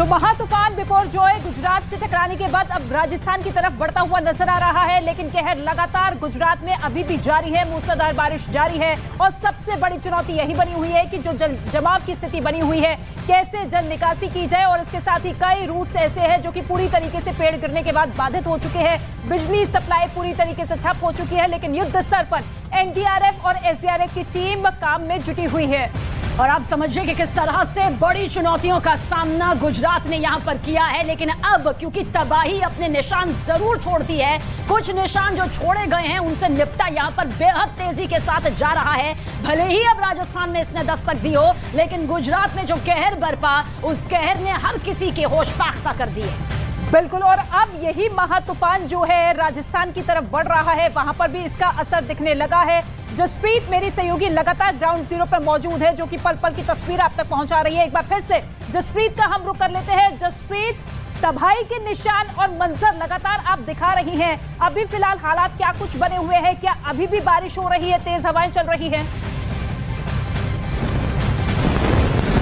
तो महातूफान बिपोरजॉय गुजरात से टकराने के बाद अब राजस्थान की तरफ़ बढ़ता हुआ नज़र आ रहा है, लेकिन कहर लगातार गुजरात में अभी भी जारी है, मूसलाधार बारिश जारी है, और सबसे बड़ी चुनौती यही बनी हुई है कि जो जल जमाव की स्थिति बनी हुई है, कैसे जल निकासी की जाए, और इसके साथ ही कई रूट्स ऐसे हैं जो कि पूरी तरीके से पेड़ गिरने के बाद बाधित हो चुके हैं। बिजली सप्लाई पूरी तरीके से ठप हो चुकी है, लेकिन युद्ध स्तर पर एनडीआरएफ और एसडीआरएफ की टीम काम में जुटी हुई है। और आप समझिए कि किस तरह से बड़ी चुनौतियों का सामना गुजरात ने यहाँ पर किया है, लेकिन अब क्योंकि तबाही अपने निशान ज़रूर छोड़ती है, कुछ निशान जो छोड़े गए हैं, उनसे निपटा यहाँ पर बेहद तेज़ी के साथ जा रहा है। भले ही अब राजस्थान में इसने दस्तक दी हो, लेकिन गुजरात में जो कहर बरपा, उस कहर ने हर किसी के होश पाख्ता कर दिए। बिल्कुल, और अब यही महातूफान जो है राजस्थान की तरफ़ बढ़ रहा है, वहाँ पर भी इसका असर दिखने लगा है। जसप्रीत, मेरी सहयोगी, लगातार ग्राउंड ज़ीरो पर मौजूद है, जो कि पल पल की तस्वीर आप तक पहुँचा रही है। एक बार फिर से जसप्रीत का हम रुख कर लेते हैं। जसप्रीत, तबाही के निशान और मंजर लगातार आप दिखा रही हैं। अभी फ़िलहाल हालात क्या कुछ बने हुए हैं? क्या अभी भी बारिश हो रही है? तेज हवाएँ चल रही हैं।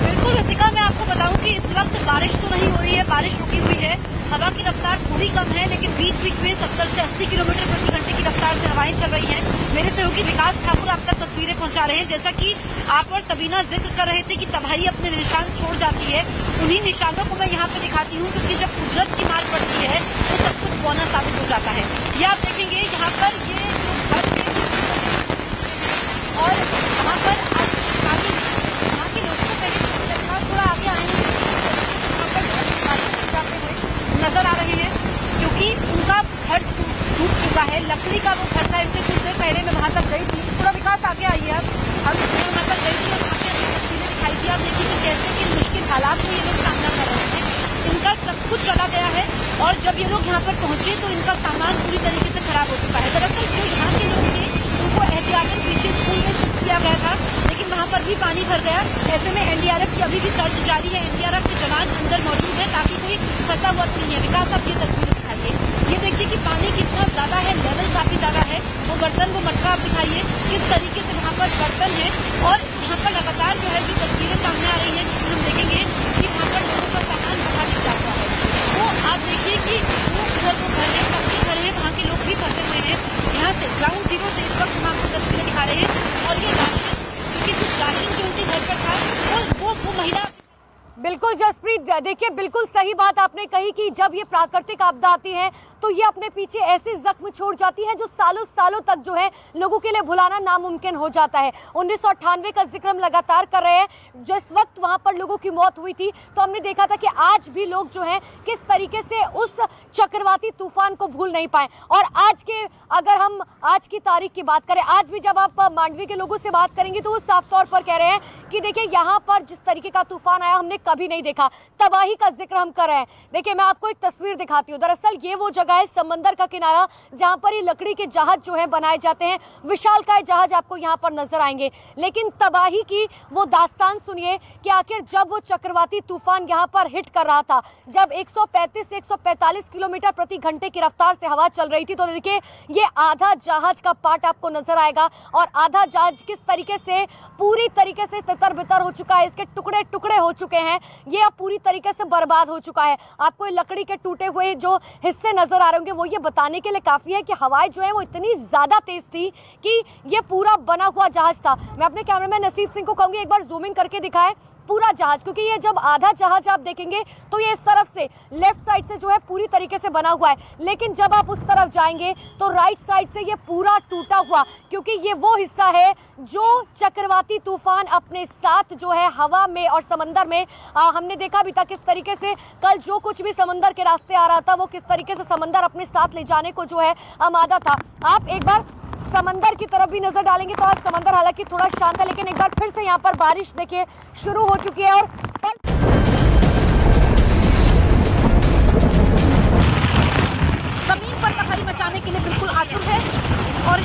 बिल्कुल मैं आपको बताऊँ कि इस वक्त बारिश तो नहीं हो रही है, बारिश रुकी हुई है। हवा की रफ्तार थोड़ी कम है, लेकिन बीच बीच में सत्तर से अस्सी किलोमीटर प्रति घंटे की रफ्तार से हवाएँ चल रही हैं। मेरे सहयोगी विकास ठाकुर आप तक तस्वीरें पहुँचा रहे हैं, जैसा कि आप और सबीना ज़िक्र कर रहे थे कि तबाही अपने निशान छोड़ जाती है। उन्हीं निशानों को मैं यहाँ पे दिखाती हूँ, क्योंकि जब कुदरत की मार पड़ती है तो सब कुछ बोना साबित हो जाता है। ये आप देखेंगे, यहाँ पर ये और वहाँ पर काफ़ी वहाँ के लोगों को पहले थोड़ा आगे आएँगे नज़र आ रहे हैं क्योंकि उनका घर टूट चुका है लकड़ी का वो घर था इससे कुछ देर पहले मैं वहाँ तक गई थी पूरा विकास आगे आइए अब हम वहाँ तक गई थी और वहाँ की तस्वीरें दिखाई थी आप देखिए कि कैसे कि मुश्किल हालात में ये लोग सामना कर रहे हैं इनका सब कुछ चला गया है और जब ये लोग यहाँ पर पहुँचे तो इनका सामान पूरी तरीके से खराब हो चुका है। दरअसल जो यहाँ के लोग थे उनको एहतियातन पीछे स्कूल में शिफ्ट किया गया था, लेकिन वहाँ पर भी पानी भर गया। ऐसे में एनडीआरएफ की अभी भी सर्च जारी है। एनडीआरएफ के जवान अंदर मौजूद है ताकि कोई फंसा हुआ नहीं है। विकास, आप ये तस्वीरें दिखाइए। ये देखिए कि पानी कितना ज़्यादा है लेवल काफ़ी ज़्यादा है। वो बर्तन, वो मटका, आप दिखाइए किस तरीके से वहाँ पर बर्तन है। और यहाँ पर लगातार जो है, जो तस्वीरें सामने आ रही है, जिसमें हम देखेंगे कि वहाँ पर लोगों का सामान बाहर निकला हुआ है। तो आप देखिए कि उधर वो घर है काफ़ी घर है वहाँ के लोग भी फंसे हुए हैं यहाँ से ग्राउंड ज़ीरो से इस वक्त हम आपको तस्वीरें दिखा रहे हैं और ये क्योंकि कुछ राशन जो उनके घर पर था वो वो वो महिला बिल्कुल जसप्रीत, देखिए, बिल्कुल सही बात आपने कही कि जब ये प्राकृतिक आपदा आती है तो ये अपने पीछे ऐसे जख्म छोड़ जाती है जो सालों सालों तक जो है लोगों के लिए भुलाना नामुमकिन हो जाता है। उन्नीस सौ अट्ठानवे का ज़िक्र हम लगातार कर रहे हैं। जिस वक्त वहाँ पर लोगों की मौत हुई थी तो हमने देखा था कि आज भी लोग जो है किस तरीके से उस चक्रवाती तूफ़ान को भूल नहीं पाए। और आज के अगर हम आज की तारीख की बात करें, आज भी जब आप मांडवी के लोगों से बात करेंगे तो वो साफ़ तौर पर कह रहे हैं कि देखिए, यहाँ पर जिस तरीके का तूफ़ान आया, हमने कभी नहीं देखा। तबाही का ज़िक्र हम कर रहे हैं। देखिए, मैं आपको एक तस्वीर दिखाती हूँ। दरअसल ये वो जगह है समंदर का किनारा, जहाँ पर ये लकड़ी के जहाज़ जो है बनाए जाते हैं। विशाल का जहाज़ आपको यहाँ पर नज़र आएँगे। लेकिन तबाही की वो दास्तान सुनिए कि आखिर जब वो चक्रवाती तूफ़ान यहाँ पर हिट कर रहा था, जब 135 से 145 किलोमीटर प्रति घंटे की रफ्तार से हवा चल रही थी तो देखिए, ये आधा जहाज़ का पार्ट आपको नज़र आएगा। और आधा जहाज़ किस तरीके से, पूरी तरीके से तितर बितर हो चुका है, इसके टुकड़े टुकड़े हो चुके हैं, ये अब पूरी तरीके से बर्बाद हो चुका है। आपको लकड़ी के टूटे हुए जो हिस्से नज़र आ रहे होंगे, वो ये बताने के लिए काफ़ी है कि हवाएँ जो है वो इतनी ज़्यादा तेज थी कि ये पूरा बना हुआ जहाज़ था। मैं अपने कैमरामैन नसीब सिंह को कहूँगी, एक बार जूम इन करके दिखाएँ। पूरा जहाज़ क्योंकि ये जब आधा जहाज़ आप देखेंगे तो ये इस तरफ़ से लेफ़्ट साइड से जो है पूरी तरीके से बना हुआ है। लेकिन जब आप उस तरफ़ जाएँगे तो राइट साइड से ये पूरा टूटा हुआ क्योंकि ये वो हिस्सा है जो चक्रवाती तूफ़ान अपने साथ जो है हवा में और समंदर में आ, हमने देखा भी था किस तरीके से कल जो कुछ भी समंदर के रास्ते आ रहा था वो किस तरीके से समंदर अपने साथ ले जाने को जो है आमादा था। आप एक बार समंदर की तरफ़ भी नज़र डालेंगे तो आज समंदर हालाँकि थोड़ा शांत है, लेकिन एक बार फिर से यहाँ पर बारिश देखिए, शुरू हो चुकी है और ज़मीन पर तबाही मचाने के लिए बिल्कुल आतुर है और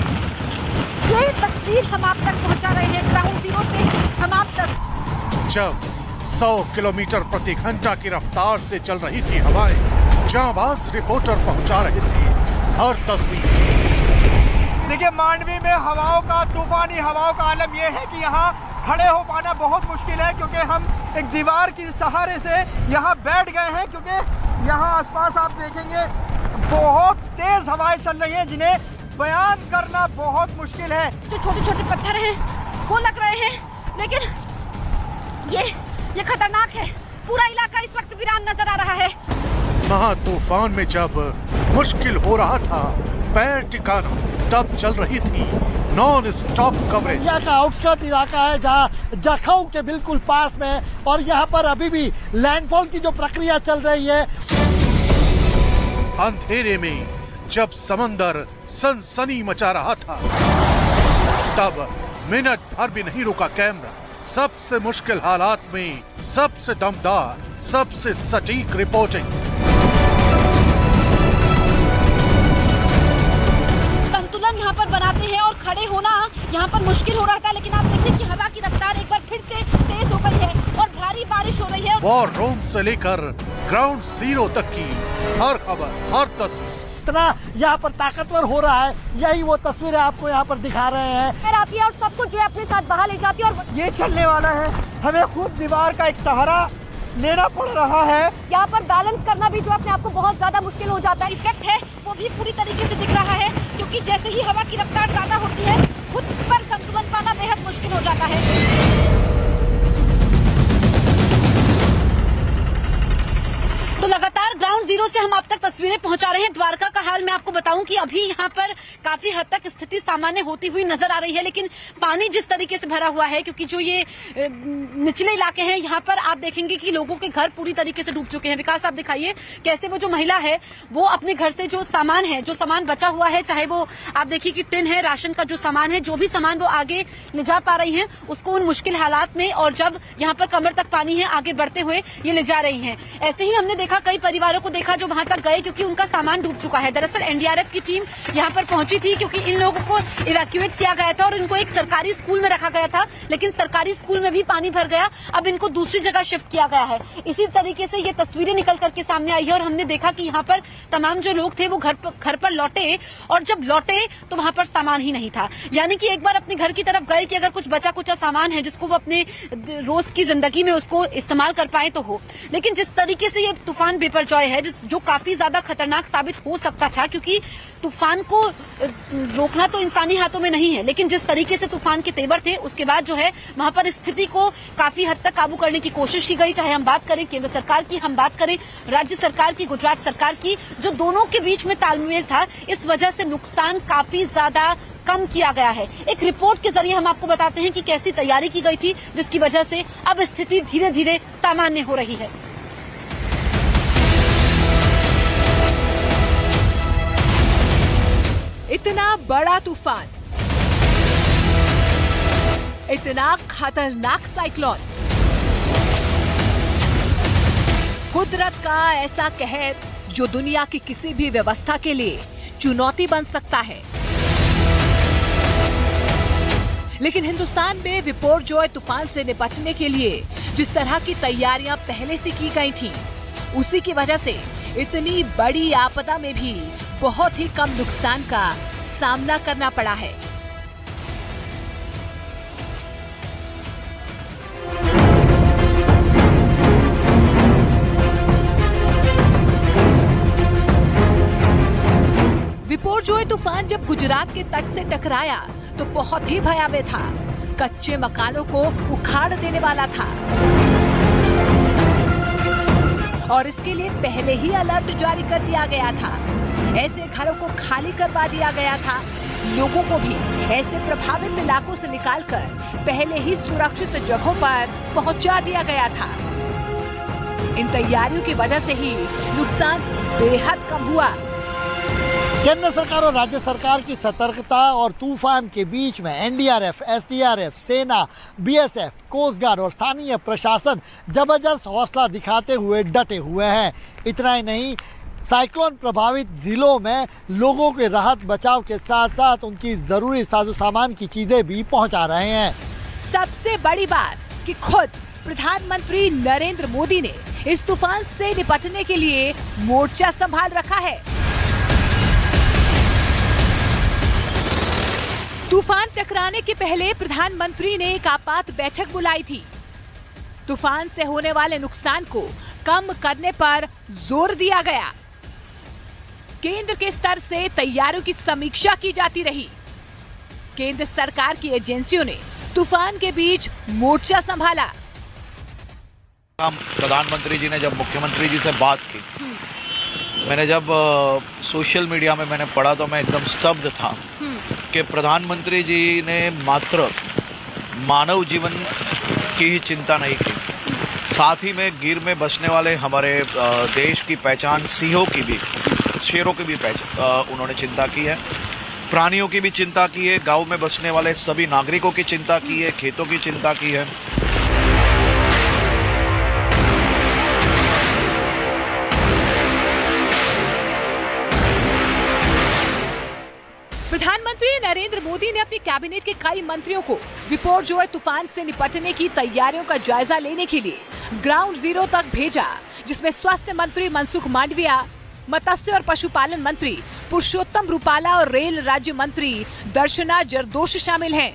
ये तस्वीर हम आप तक पहुँचा रहे हैं, ग्राउंड ज़ीरो से हम आप तक। जब 100 किलोमीटर प्रति घंटा की रफ्तार से चल रही थी हवाएँ, जाबाज रिपोर्टर पहुँचा रहे थे। हर तस्वीर देखिए मांडवी में हवाओं का तूफानी हवाओं का आलम यह है कि यहाँ खड़े हो पाना बहुत मुश्किल है क्योंकि हम एक दीवार की सहारे से यहाँ बैठ गए हैं क्योंकि यहाँ आसपास आप देखेंगे बहुत तेज हवाएँ चल रही हैं जिन्हें बयान करना बहुत मुश्किल है। जो छोटे छोटे पत्थर हैं वो लग रहे हैं लेकिन ये ये खतरनाक है। पूरा इलाका इस वक्त वीरान नज़र आ रहा है। महा तूफ़ान में जब मुश्किल हो रहा था पैर टिकाना तब चल रही थी नॉन स्टॉप कवरेज का आउटस्कर्ट इलाका है जहाँ जखौ के बिल्कुल पास में और यहाँ पर अभी भी लैंडफॉल की जो प्रक्रिया चल रही है। अंधेरे में जब समंदर सनसनी मचा रहा था तब मिनट भर भी नहीं रुका कैमरा। सबसे मुश्किल हालात में सबसे दमदार सबसे सटीक रिपोर्टिंग यहाँ पर मुश्किल हो रहा था लेकिन आप देखिए कि हवा की रफ्तार एक बार फिर से तेज हो गई है और भारी बारिश हो रही है। वॉर रूम से लेकर ग्राउंड ज़ीरो तक की हर खबर हर तस्वीर। इतना यहाँ पर ताकतवर हो रहा है यही वो तस्वीरें आपको यहाँ पर दिखा रहे हैं। आती है और सब कुछ जो है अपने साथ बहा ले जाती है और ये चलने वाला है। हमें खुद दीवार का एक सहारा लेना पड़ रहा है। यहाँ पर बैलेंस करना भी जो अपने आप को बहुत ज़्यादा मुश्किल हो जाता है। इफ़ेक्ट है वो भी पूरी तरीके से दिख रहा है क्योंकि जैसे ही हवा की रफ्तार ज़्यादा होती है खुद पर संतुलन पाना बेहद मुश्किल हो जाता है। हम आप तक तस्वीरें पहुँचा रहे हैं। द्वारका का हाल मैं आपको बताऊँ कि अभी यहाँ पर काफ़ी हद तक स्थिति सामान्य होती हुई नज़र आ रही है, लेकिन पानी जिस तरीके से भरा हुआ है, क्योंकि जो ये निचले इलाके हैं, यहाँ पर आप देखेंगे कि लोगों के घर पूरी तरीके से डूब चुके हैं। विकास, आप दिखाइए कैसे वो जो महिला है, वो अपने घर से जो सामान है, जो सामान बचा हुआ है, चाहे वो आप देखिए कि टिन है, राशन का जो सामान है, जो भी सामान वो आगे ले जा पा रही है, उसको उन मुश्किल हालात में और जब यहाँ पर कमर तक पानी है, आगे बढ़ते हुए ये ले जा रही है। ऐसे ही हमने देखा, कई परिवारों को देखा जो वहाँ तक गए क्योंकि उनका सामान डूब चुका है। दरअसल एनडीआरएफ की टीम यहाँ पर पहुँची थी क्योंकि इन लोगों को इवैक्यूएट किया गया था और इनको एक सरकारी स्कूल में रखा गया था, लेकिन सरकारी स्कूल में भी पानी भर गया। अब इनको दूसरी जगह शिफ्ट किया गया है। इसी तरीके से ये तस्वीरें निकल करके सामने आई है और हमने देखा कि यहाँ पर तमाम जो लोग थे वो घर पर घर पर लौटे और जब लौटे तो वहाँ पर सामान ही नहीं था। यानी कि एक बार अपने घर की तरफ़ गए कि अगर कुछ बचा कुचा सामान है जिसको वो अपने रोज की ज़िंदगी में उसको इस्तेमाल कर पाए तो हो। लेकिन जिस तरीके से ये तूफ़ान बेपर जॉय है, जिस जो काफ़ी ज़्यादा खतरनाक साबित हो सकता था, क्योंकि तूफ़ान को रोकना तो इंसानी हाथों में नहीं है, लेकिन जिस तरीके से तूफ़ान के तेवर थे, उसके बाद जो है, वहाँ पर स्थिति को काफ़ी हद तक काबू करने की कोशिश की गई। चाहे हम बात करें केंद्र सरकार की, हम बात करें राज्य सरकार की, गुजरात सरकार की, जो दोनों के बीच में तालमेल था, इस वजह से नुकसान काफ़ी ज़्यादा कम किया गया है। एक रिपोर्ट के ज़रिए हम आपको बताते हैं कि कैसी तैयारी की गई थी, जिसकी वजह से अब स्थिति धीरे धीरे सामान्य हो रही है। इतना बड़ा तूफ़ान, इतना खतरनाक साइक्लोन। कुदरत का ऐसा कहर जो दुनिया की किसी भी व्यवस्था के लिए चुनौती बन सकता है। लेकिन हिंदुस्तान में विपोरजॉय तूफ़ान से निपटने के लिए जिस तरह की तैयारियाँ पहले से की गई थी, उसी की वजह से इतनी बड़ी आपदा में भी बहुत ही कम नुकसान का सामना करना पड़ा है। विपोरजॉय तूफ़ान जब गुजरात के तट से टकराया तो बहुत ही भयावह था। कच्चे मकानों को उखाड़ देने वाला था। और इसके लिए पहले ही अलर्ट जारी कर दिया गया था। ऐसे घरों को खाली करवा दिया गया था। लोगों को भी ऐसे प्रभावित इलाकों से निकालकर पहले ही सुरक्षित जगहों पर पहुँचा दिया गया था। इन तैयारियों की वजह से ही नुकसान बेहद कम हुआ। केंद्र सरकार और राज्य सरकार की सतर्कता और तूफ़ान के बीच में एनडीआरएफ, एसडीआरएफ, सेना बीएसएफ, कोस्ट गार्ड और स्थानीय प्रशासन ज़बरदस्त हौसला दिखाते हुए डटे हुए हैं। इतना ही नहीं साइक्लोन प्रभावित जिलों में लोगों के राहत बचाव के साथ साथ उनकी ज़रूरी साजो सामान की चीज़ें भी पहुँचा रहे हैं। सबसे बड़ी बात कि खुद प्रधानमंत्री नरेंद्र मोदी ने इस तूफ़ान से निपटने के लिए मोर्चा संभाल रखा है। तूफ़ान टकराने के पहले प्रधानमंत्री ने एक आपात बैठक बुलाई थी। तूफ़ान से होने वाले नुकसान को कम करने पर ज़ोर दिया गया। केंद्र के स्तर से तैयारियों की समीक्षा की जाती रही। केंद्र सरकार की एजेंसियों ने तूफ़ान के बीच मोर्चा संभाला। हम प्रधानमंत्री जी ने जब मुख्यमंत्री जी से बात की, मैंने जब सोशल मीडिया में मैंने पढ़ा तो मैं एकदम स्तब्ध था कि प्रधानमंत्री जी ने मात्र मानव जीवन की ही चिंता नहीं की। साथ ही में गिर में बसने वाले हमारे देश की पहचान, सिंहों की भी। शेरों की भी उन्होंने चिंता की है। प्राणियों की भी चिंता की है। गाँव में बसने वाले सभी नागरिकों की चिंता की है। खेतों की चिंता की है। प्रधानमंत्री नरेंद्र मोदी ने अपनी कैबिनेट के कई मंत्रियों को रिपोर्ट जो है तूफ़ान से निपटने की तैयारियों का जायजा लेने के लिए ग्राउंड ज़ीरो तक भेजा, जिसमें स्वास्थ्य मंत्री मनसुख मांडविया मत्स्य और पशुपालन मंत्री, पुरुषोत्तम रूपाला और रेल राज्य मंत्री दर्शना जरदोश शामिल हैं।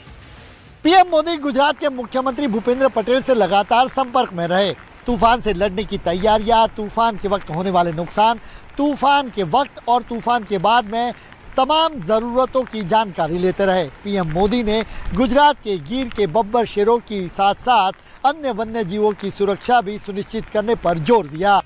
पीएम मोदी गुजरात के मुख्यमंत्री भूपेंद्र पटेल से लगातार संपर्क में रहे। तूफ़ान से लड़ने की तैयारियाँ, तूफ़ान के वक्त होने वाले नुकसान, तूफ़ान के वक्त और तूफ़ान के बाद में तमाम जरूरतों की जानकारी लेते रहे। पीएम मोदी ने गुजरात के गिर के बब्बर शेरों की साथ साथ अन्य वन्य जीवों की सुरक्षा भी सुनिश्चित करने पर ज़ोर दिया।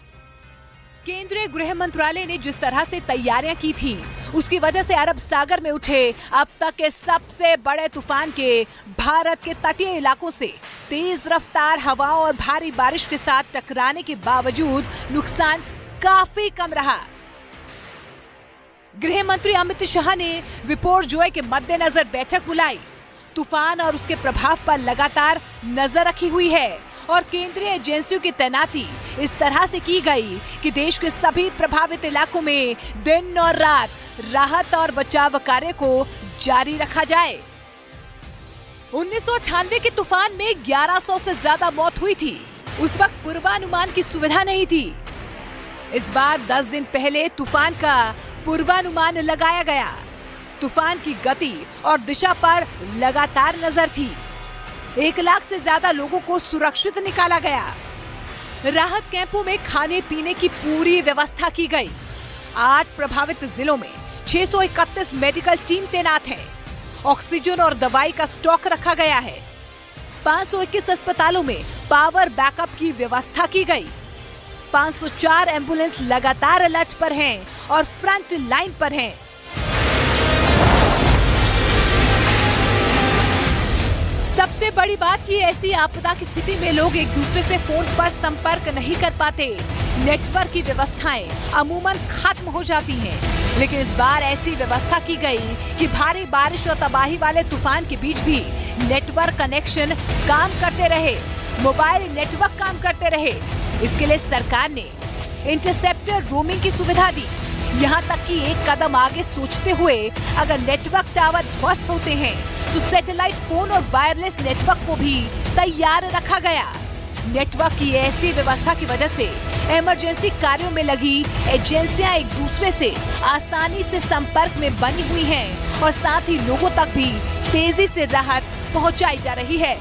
केंद्रीय गृह मंत्रालय ने जिस तरह से तैयारियाँ की थी, उसकी वजह से अरब सागर में उठे अब तक के सबसे बड़े तूफ़ान के भारत के तटीय इलाकों से तेज रफ्तार हवाओं और भारी बारिश के साथ टकराने के बावजूद नुकसान काफ़ी कम रहा। गृह मंत्री अमित शाह ने विपोर्जोय के मद्देनजर बैठक बुलाई। तूफ़ान और उसके प्रभाव पर लगातार नज़र रखी हुई है। और केंद्रीय एजेंसियों की तैनाती इस तरह से की गई कि देश के सभी प्रभावित इलाकों में दिन और रात राहत और बचाव कार्य को जारी रखा जाए। उन्नीस के तूफ़ान में 1100 से ज़्यादा मौत हुई थी। उस वक्त पूर्वानुमान की सुविधा नहीं थी। इस बार 10 दिन पहले तूफ़ान का पूर्वानुमान लगाया गया। तूफ़ान की गति और दिशा पर लगातार नज़र थी। एक लाख से ज़्यादा लोगों को सुरक्षित निकाला गया। राहत कैंपों में खाने पीने की पूरी व्यवस्था की गई। आठ प्रभावित जिलों में 631 मेडिकल टीम तैनात है। ऑक्सीजन और दवाई का स्टॉक रखा गया है। 521 अस्पतालों में पावर बैकअप की व्यवस्था की गई। 504 एंबुलेंस लगातार अलर्ट पर हैं और फ्रंट लाइन पर हैं। सबसे बड़ी बात की ऐसी आपदा की स्थिति में लोग एक दूसरे से फ़ोन पर संपर्क नहीं कर पाते। नेटवर्क की व्यवस्थाएँ अमूमन खत्म हो जाती हैं। लेकिन इस बार ऐसी व्यवस्था की गई कि भारी बारिश और तबाही वाले तूफ़ान के बीच भी नेटवर्क कनेक्शन काम करते रहे। मोबाइल नेटवर्क काम करते रहे। इसके लिए सरकार ने इंटरसेप्टर रोमिंग की सुविधा दी। यहाँ तक कि एक कदम आगे सोचते हुए अगर नेटवर्क टावर ध्वस्त होते हैं तो सैटेलाइट फ़ोन और वायरलेस नेटवर्क को भी तैयार रखा गया। नेटवर्क की ऐसी व्यवस्था की वजह से इमरजेंसी कार्यों में लगी एजेंसियाँ एक दूसरे से आसानी से संपर्क में बनी हुई हैं और साथ ही लोगों तक भी तेज़ी से राहत पहुंचाई जा रही है।